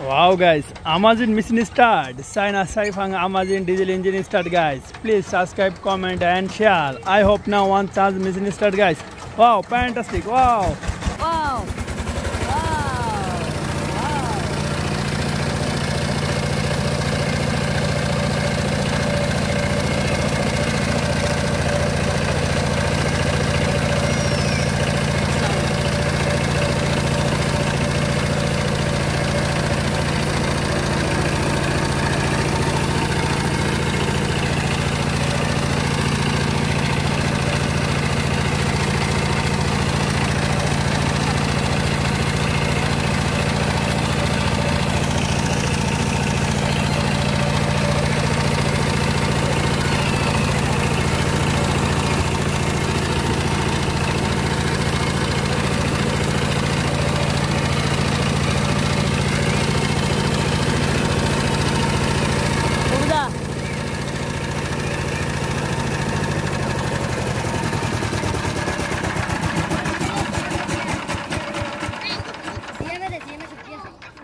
Wow guys, Amazing Machine Start. Sign a Saifang Amazon diesel engine start guys. Please subscribe, comment and share. I hope now one chance mission start guys. Wow, fantastic. Wow.